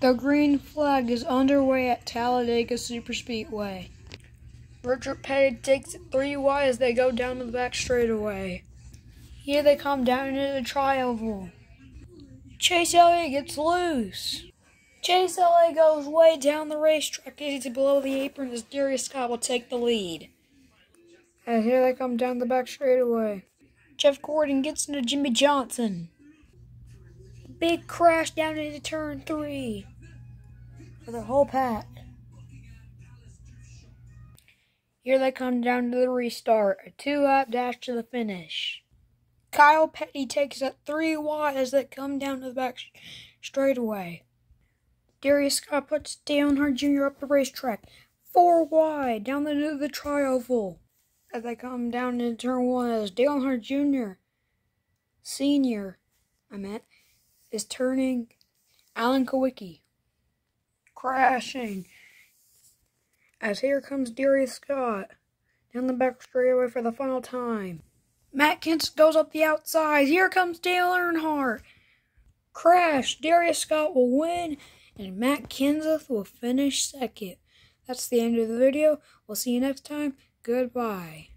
The green flag is underway at Talladega Superspeedway. Richard Petty takes three wide as they go down the back straightaway. Here they come down into the tri-oval. Chase Elliott gets loose. Chase Elliott goes way down the racetrack, easy below the apron as Darius Scott will take the lead. And here they come down the back straightaway. Jeff Gordon gets into Jimmie Johnson. Big crash down into turn three for the whole pack. Here they come down to the restart, a two lap dash to the finish. Kyle Petty takes it three wide as they come down to the back straightaway. Darius Scott puts Dale Earnhardt Jr. up the racetrack, four wide down the, the trioval as they come down into turn one as Dale Earnhardt Jr. Senior, I meant, is turning Alan Kulwicki, crashing. As here comes Darius Scott down the back straightaway for the final time. Matt Kenseth goes up the outside. Here comes Dale Earnhardt. Crash. Darius Scott will win, and Matt Kenseth will finish second. That's the end of the video. We'll see you next time. Goodbye.